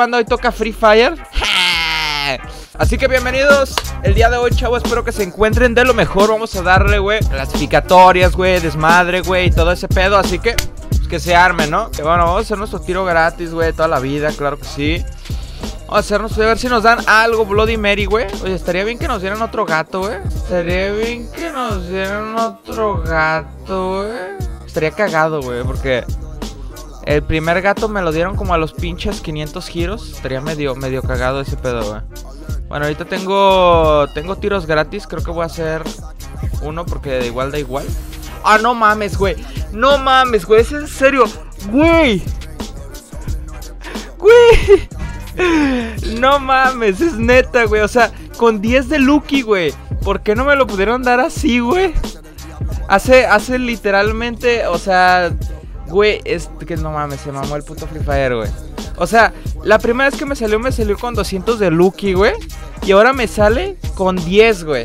panda, hoy toca Free Fire. Así que bienvenidos el día de hoy, chavos. Espero que se encuentren de lo mejor. Vamos a darle, güey, clasificatorias, güey, desmadre, güey, y todo ese pedo. Así que, pues, que se armen, ¿no? Que bueno, vamos a hacer nuestro tiro gratis, güey, toda la vida, claro que sí. Vamos a hacernos, a ver si nos dan algo, Bloody Mary, güey. Oye, estaría bien que nos dieran otro gato, güey. Estaría bien que nos dieran otro gato, güey. Estaría cagado, güey, porque el primer gato me lo dieron como a los pinches 500 giros. Estaría medio, medio cagado ese pedo, güey. Bueno, ahorita tengo, tengo tiros gratis. Creo que voy a hacer uno porque de igual da igual. Ah, no mames, güey. No mames, güey. Es en serio. Güey. Güey. No mames, es neta, güey. O sea, con 10 de Lucky, güey. ¿Por qué no me lo pudieron dar así, güey? Hace, hace literalmente, o sea, güey, es que no mames, se mamó el puto Free Fire, güey. O sea, la primera vez que me salió, me salió con 200 de Lucky, güey. Y ahora me sale con 10, güey.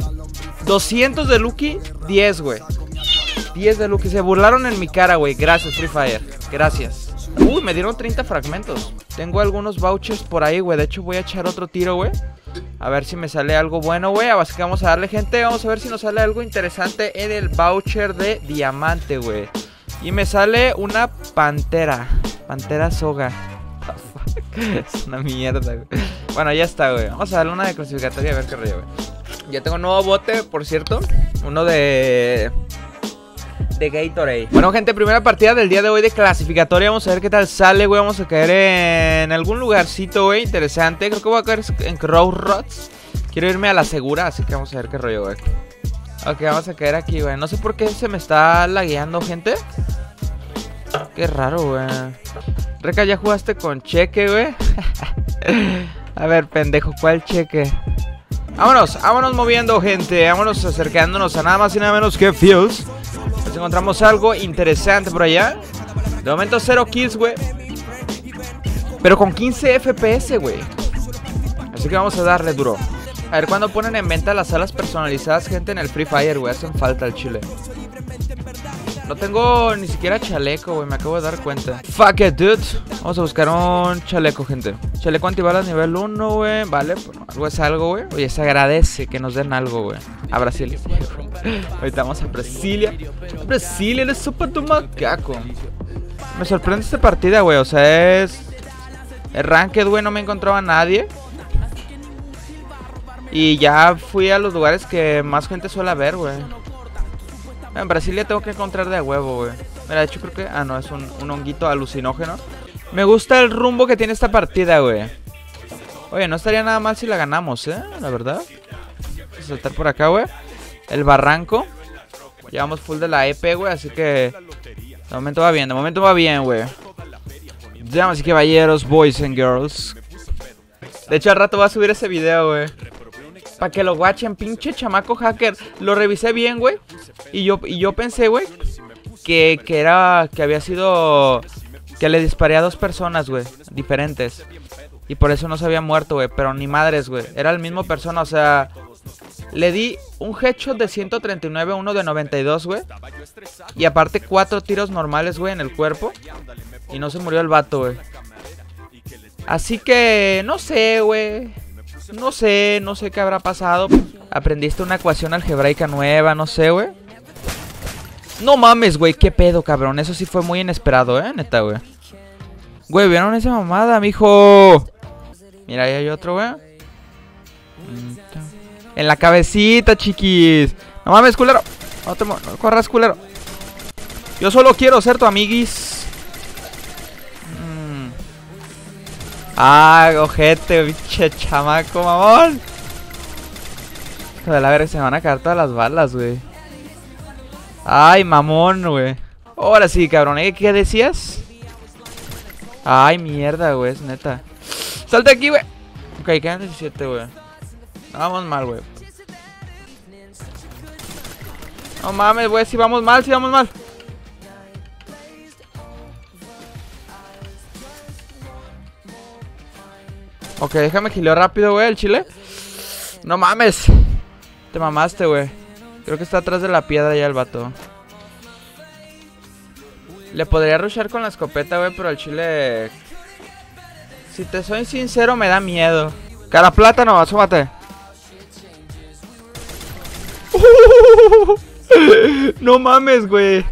200 de Lucky, 10, güey. 10 de Lucky. Se burlaron en mi cara, güey. Gracias, Free Fire. Gracias. Uy, me dieron 30 fragmentos. Tengo algunos vouchers por ahí, güey. De hecho, voy a echar otro tiro, güey. A ver si me sale algo bueno, güey. Así que vamos a darle, gente. Vamos a ver si nos sale algo interesante en el voucher de diamante, güey. Y me sale una pantera. Pantera soga. es una mierda, güey. Bueno, ya está, güey. Vamos a darle una de clasificatoria a ver qué rollo, güey. Ya tengo un nuevo bote, por cierto. Uno de de Gatorade. Bueno, gente, primera partida del día de hoy de clasificatoria. Vamos a ver qué tal sale, güey. Vamos a caer en algún lugarcito, güey, interesante. Creo que voy a caer en Crossroads. Quiero irme a la segura, así que vamos a ver qué rollo, güey. Ok, vamos a caer aquí, güey. No sé por qué se me está lagueando, gente. Qué raro, güey. Reca, ¿ya jugaste con cheque, güey? a ver, pendejo, ¿cuál cheque? Vámonos, vámonos moviendo, gente. Vámonos acercándonos a nada más y nada menos que Fuse encontramos algo interesante por allá. De momento 0 kills, güey. Pero con 15 FPS, güey. Así que vamos a darle duro. A ver cuándo ponen en venta las salas personalizadas, gente, en el Free Fire, güey. Hacen falta el chile. No tengo ni siquiera chaleco, güey. Me acabo de dar cuenta. Fuck it, dude. Vamos a buscar un chaleco, gente. Chaleco antibalas nivel 1, güey. Vale, pues algo es algo, güey. Oye, se agradece que nos den algo, güey. A Brasilia. Ahorita vamos a Brasilia. Brasilia, le sopa tu macaco. Me sorprende esta partida, güey. O sea, es. El ranked, güey. No me encontraba nadie. Y ya fui a los lugares que más gente suele ver, güey. En Brasilia tengo que encontrar de huevo, güey. Mira, de hecho creo que... Ah, no, es un, honguito alucinógeno. Me gusta el rumbo que tiene esta partida, güey. Oye, no estaría nada mal si la ganamos, ¿eh? La verdad. Vamos a saltar por acá, güey. El barranco. Llevamos full de la EP, güey, así que... De momento va bien, de momento va bien, güey. Damas y caballeros, boys and girls. De hecho, al rato va a subir ese video, güey. Para que lo guachen, pinche chamaco hacker. Lo revisé bien, güey. Y yo, y yo pensé, güey, que, que era. Que había sido. Que le disparé a dos personas, güey. Diferentes. Y por eso no se había muerto, güey. Pero ni madres, güey. Era el mismo persona, o sea. Le di un headshot de 139, uno de 92, güey. Y aparte cuatro tiros normales, güey, en el cuerpo. Y no se murió el vato, güey. Así que, no sé, güey. No sé, no sé qué habrá pasado. Aprendiste una ecuación algebraica nueva, no sé, güey. No mames, güey, qué pedo, cabrón. Eso sí fue muy inesperado, eh, neta, güey. Güey, ¿vieron esa mamada, mijo? Mira, ahí hay otro, güey. En la cabecita, chiquis. No mames, culero. No te corras, culero. Yo solo quiero ser tu amiguis. Ah, ojete, pinche chamaco, mamón. De la verga, se me van a caer todas las balas, güey. Ay, mamón, güey. Ahora sí, cabrón. ¿eh? ¿Qué decías? Ay, mierda, güey, es neta. Salte aquí, güey. Ok, quedan 17, güey. vamos mal, güey. No mames, güey, si vamos mal, si vamos mal. Ok, déjame gilear rápido, güey, el chile. No mames. Te mamaste, güey. Creo que está atrás de la piedra ya el vato. Le podría rushar con la escopeta, güey, pero el chile... Si te soy sincero, me da miedo. Cara plátano, asómate. no mames, güey.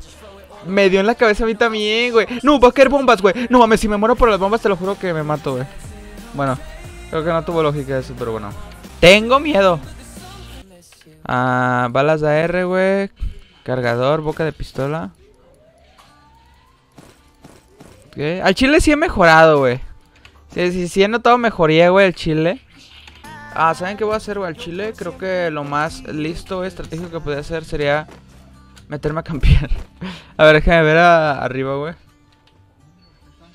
Me dio en la cabeza a mí también, güey. No, va a caer bombas, güey. No mames, si me muero por las bombas, te lo juro que me mato, güey. Bueno, creo que no tuvo lógica eso, pero bueno. Tengo miedo. Ah, balas de AR, güey. Cargador, boca de pistola. Okay. Al chile sí he mejorado, güey. Sí, sí, sí he notado mejoría, güey, el chile. Ah, ¿saben qué voy a hacer, güey? Al chile creo que lo más listo, estratégico que podría hacer sería meterme a campear. a ver, déjame ver arriba, güey.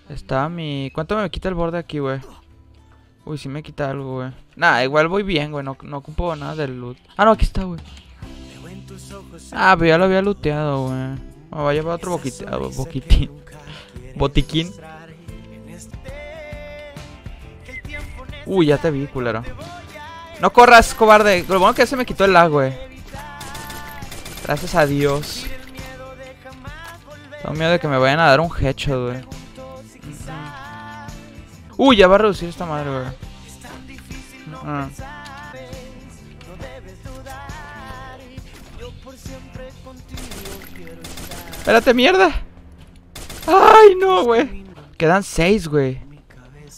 Está mi... ¿Cuánto me quita el borde aquí, güey? Uy, sí me quita algo, güey. Nah, igual voy bien, güey. No, no ocupo nada del loot. Ah, no, aquí está, güey. Ah, pero ya lo había looteado, güey. Me va a llevar otro boquitín. boquitín. Botiquín. Uy, ya te vi, culero. No corras, cobarde. Lo bueno que se me quitó el lag, güey. Gracias a Dios. Tengo miedo de que me vayan a dar un headshot, güey. Uy, ya va a reducir esta madre, güey. Ah. Espérate, mierda. Ay, no, güey. Quedan seis, güey.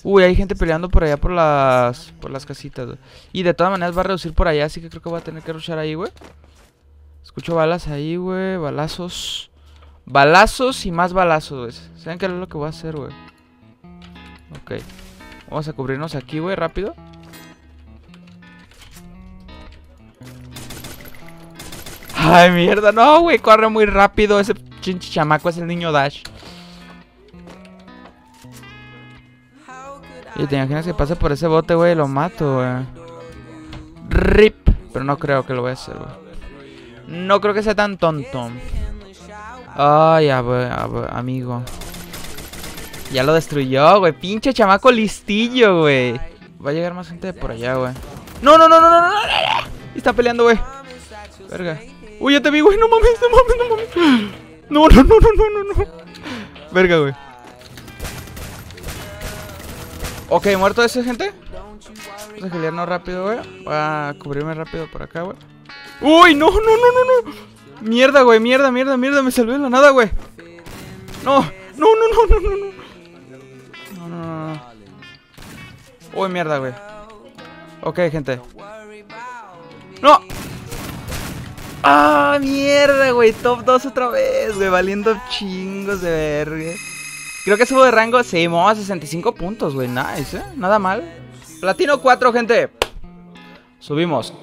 Uy, hay gente peleando por allá por las por las casitas, güey. Y de todas maneras va a reducir por allá, así que creo que voy a tener que rushar ahí, güey. Escucho balas ahí, güey. Balazos. Balazos y más balazos, güey. ¿Saben qué es lo que voy a hacer, güey? Ok. Vamos a cubrirnos aquí, güey, rápido. Ay, mierda. No, güey, corre muy rápido. Ese chinche chamaco es el niño Dash. Y te imaginas que pase por ese bote, güey, lo mato, güey. RIP. Pero no creo que lo voy a hacer, güey. No creo que sea tan tonto. Ay, amigo. Ya lo destruyó, güey. Pinche chamaco listillo, güey. Va a llegar más gente de por allá, güey. No, no, no, no, no, no, no. Está peleando, güey. Verga. Uy, ya te vi, güey. No mames, no mames, no mames. No, no, no, no, no, no, no. Verga, güey. Ok, muerto ese, gente. Vamos a giliarnos rápido, güey. Voy a cubrirme rápido por acá, güey. ¡Uy! No, no, no, no, no. Mierda, güey, mierda, mierda, mierda. Me salvé de la nada, güey. No, no, no, no, no, no. No, Uy, mierda, güey. Ok, gente. ¡No! ¡Ah, mierda, güey! Top 2 otra vez, güey. Valiendo chingos de verga. Creo que subo de rango. Sí, a 65 puntos, güey. Nice, ¿eh? Nada mal. Platino 4, gente. Subimos.